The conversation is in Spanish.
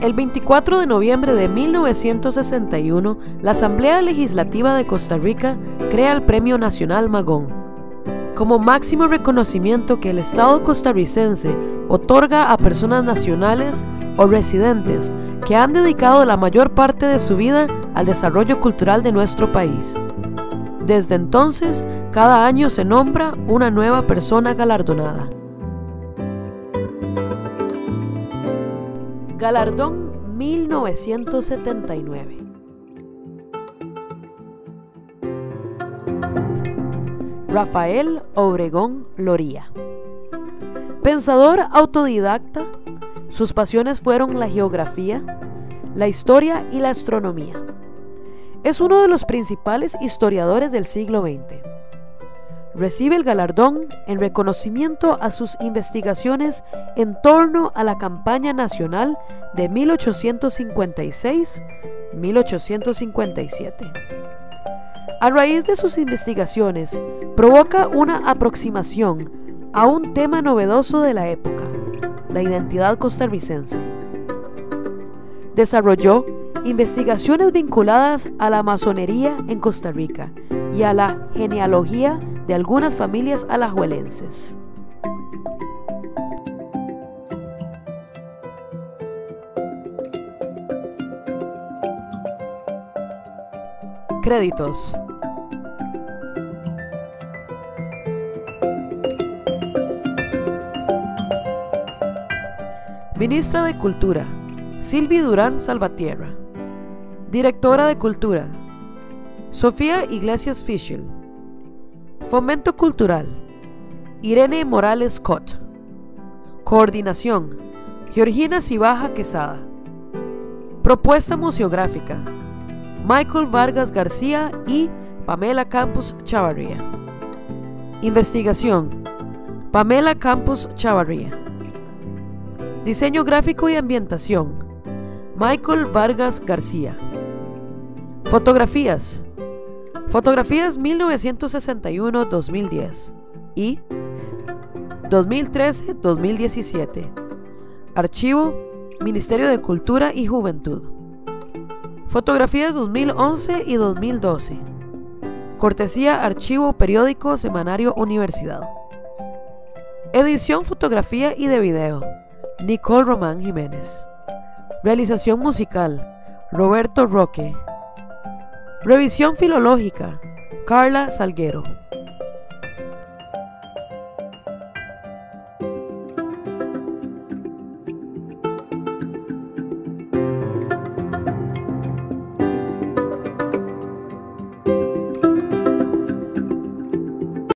El 24 de noviembre de 1961, la Asamblea Legislativa de Costa Rica crea el Premio Nacional Magón, como máximo reconocimiento que el Estado costarricense otorga a personas nacionales o residentes que han dedicado la mayor parte de su vida al desarrollo cultural de nuestro país. Desde entonces, cada año se nombra una nueva persona galardonada. Galardón 1979. Rafael Obregón Loría. Pensador autodidacta, sus pasiones fueron la geografía, la historia y la astronomía. Es uno de los principales historiadores del siglo XX recibe el galardón en reconocimiento a sus investigaciones en torno a la campaña nacional de 1856-1857. A raíz de sus investigaciones, provoca una aproximación a un tema novedoso de la época, la identidad costarricense. Desarrolló investigaciones vinculadas a la masonería en Costa Rica y a la genealogía de algunas familias alajuelenses. Créditos. Ministra de Cultura, Silvi Durán Salvatierra. Directora de Cultura, Sofía Iglesias Fischel. Fomento Cultural. Irene Morales Scott. Coordinación. Georgina Cibaja Quesada. Propuesta museográfica. Michael Vargas García y Pamela Campos Chavarría. Investigación. Pamela Campos Chavarría. Diseño gráfico y ambientación. Michael Vargas García. Fotografías. Fotografías 1961-2010 y 2013-2017. Archivo Ministerio de Cultura y Juventud. Fotografías 2011 y 2012. Cortesía Archivo Periódico Semanario Universidad. Edición, fotografía y de video. Nicole Román Jiménez. Realización musical. Roberto Roque. Revisión filológica. Carla Salguero.